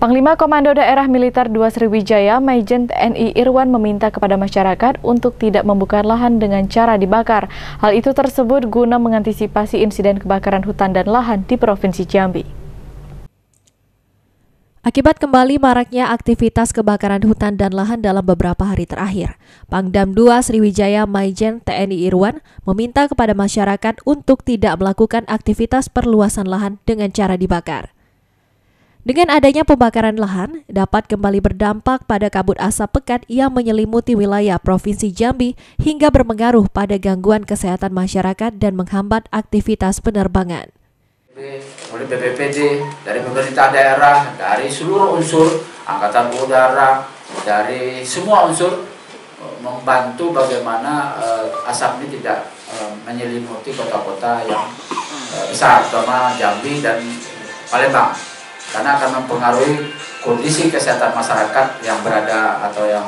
Panglima Komando Daerah Militer 2 Sriwijaya, Maijen TNI Irwan meminta kepada masyarakat untuk tidak membuka lahan dengan cara dibakar. Hal itu tersebut guna mengantisipasi insiden kebakaran hutan dan lahan di Provinsi Jambi. Akibat kembali maraknya aktivitas kebakaran hutan dan lahan dalam beberapa hari terakhir, Pangdam 2 Sriwijaya Maijen TNI Irwan meminta kepada masyarakat untuk tidak melakukan aktivitas perluasan lahan dengan cara dibakar. Dengan adanya pembakaran lahan, dapat kembali berdampak pada kabut asap pekat yang menyelimuti wilayah Provinsi Jambi hingga berpengaruh pada gangguan kesehatan masyarakat dan menghambat aktivitas penerbangan. Oleh BPPD, dari pemerintah daerah, dari seluruh unsur, Angkatan Udara, dari semua unsur membantu bagaimana uh, asap ini tidak uh, menyelimuti kota-kota yang uh, besar, terutama Jambi dan Palembang karena akan mempengaruhi kondisi kesehatan masyarakat yang berada atau yang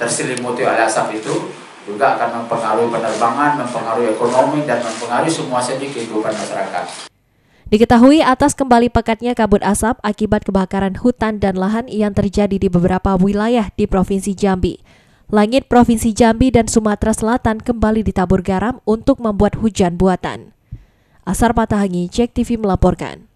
terselimuti oleh asap itu juga akan mempengaruhi penerbangan, mempengaruhi ekonomi, dan mempengaruhi semua sendi kehidupan masyarakat. Diketahui atas kembali pekatnya kabut asap akibat kebakaran hutan dan lahan yang terjadi di beberapa wilayah di Provinsi Jambi. Langit Provinsi Jambi dan Sumatera Selatan kembali ditabur garam untuk membuat hujan buatan. Asar Patahangi, Cek TV melaporkan.